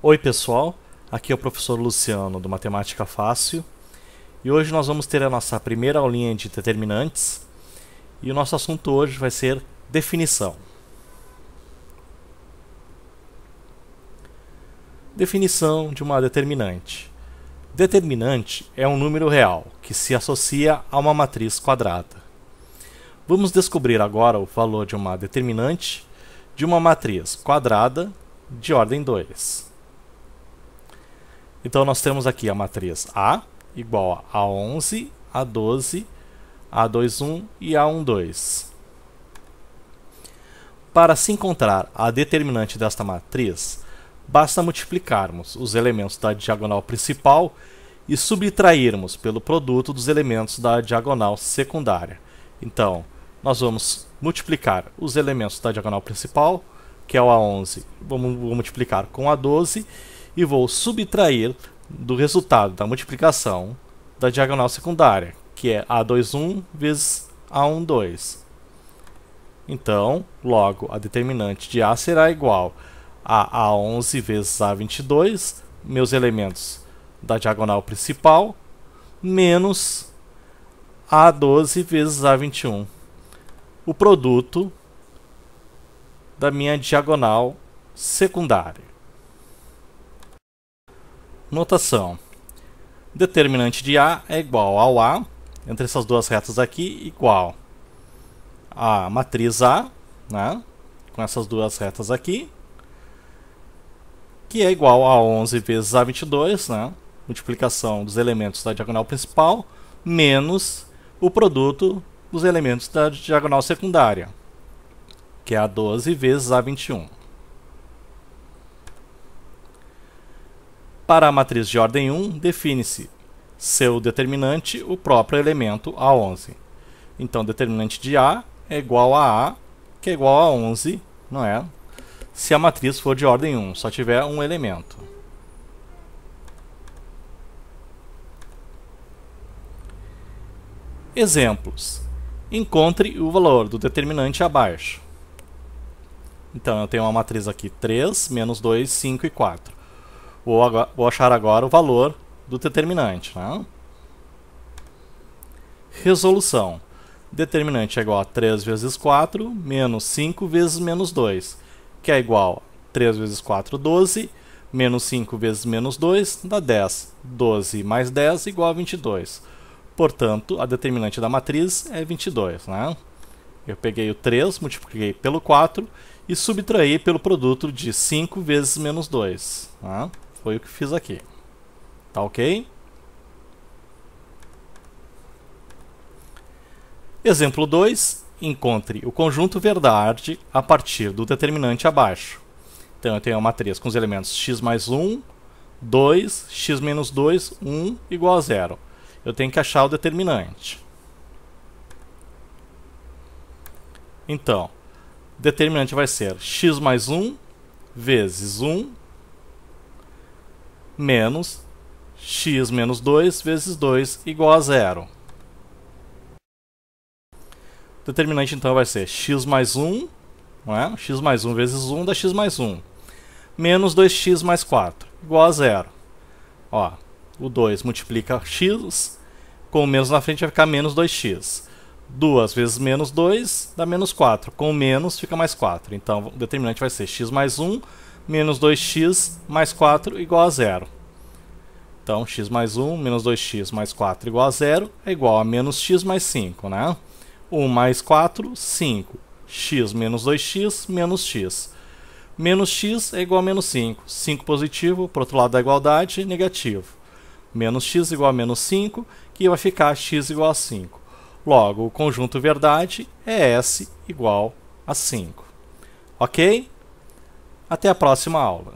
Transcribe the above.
Oi pessoal, aqui é o professor Luciano do Matemática Fácil e hoje nós vamos ter a nossa primeira aulinha de determinantes e o nosso assunto hoje vai ser definição. Definição de uma determinante. Determinante é um número real que se associa a uma matriz quadrada. Vamos descobrir agora o valor de uma determinante de uma matriz quadrada de ordem 2. Então nós temos aqui a matriz A igual a A11, A12, A21 e A12. Para se encontrar a determinante desta matriz, basta multiplicarmos os elementos da diagonal principal e subtrairmos pelo produto dos elementos da diagonal secundária. Então, nós vamos multiplicar os elementos da diagonal principal, que é o A11, vamos multiplicar com A12 e vou subtrair do resultado da multiplicação da diagonal secundária, que é A21 vezes A12. Então, logo, a determinante de A será igual a A11 vezes A22, meus elementos da diagonal principal, menos A12 vezes A21. O produto da minha diagonal secundária. Notação. Determinante de A é igual ao A, entre essas duas retas aqui, igual a matriz A, né, com essas duas retas aqui, que é igual a 11 vezes A22, né, multiplicação dos elementos da diagonal principal, menos o produto dos elementos da diagonal secundária, que é A12 vezes A21. Para a matriz de ordem 1, define-se seu determinante, o próprio elemento A11. Então, determinante de A é igual a A, que é igual a 11, não é? Se a matriz for de ordem 1, só tiver um elemento. Exemplos. Encontre o valor do determinante abaixo. Então, eu tenho uma matriz aqui 3, menos 2, 5 e 4. Vou, vou achar agora o valor do determinante. Né? Resolução. Determinante é igual a 3 vezes 4 menos 5 vezes menos 2, que é igual a 3 vezes 4, 12, menos 5 vezes menos 2 dá 10. 12 mais 10 igual a 22. Portanto, a determinante da matriz é 22. Né? Eu peguei o 3, multipliquei pelo 4 e subtraí pelo produto de 5 vezes menos 2. Né? Foi o que fiz aqui. Tá ok? Exemplo 2. Encontre o conjunto verdade a partir do determinante abaixo. Então, eu tenho uma matriz com os elementos x mais 1, 2, x menos 2, 1 igual a 0. Eu tenho que achar o determinante. Então, determinante vai ser x mais 1 vezes 1 menos x menos 2 vezes 2 igual a zero. O determinante então vai ser x mais 1, não é? x mais 1 vezes 1 dá x mais 1, menos 2x mais 4, igual a zero. Ó, o 2 multiplica x, com o menos na frente vai ficar menos 2x. 2 vezes menos 2 dá menos 4, com menos fica mais 4. Então o determinante vai ser x mais 1 menos 2x mais 4 igual a zero. Então, x mais 1 menos 2x mais 4 igual a zero é igual a menos x mais 5, né? 1 mais 4, 5. x menos 2x menos x. Menos x é igual a menos 5. 5 positivo, para o outro lado da igualdade, negativo. Menos x igual a menos 5, que vai ficar x igual a 5. Logo, o conjunto verdade é S igual a 5. Ok? Até a próxima aula.